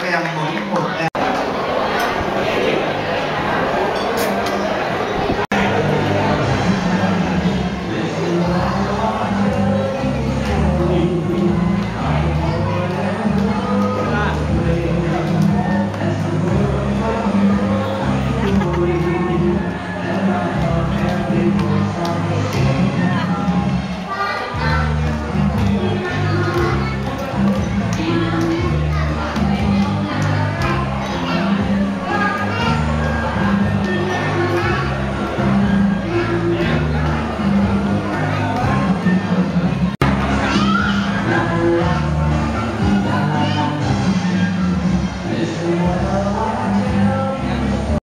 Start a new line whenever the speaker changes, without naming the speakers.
这样 yang.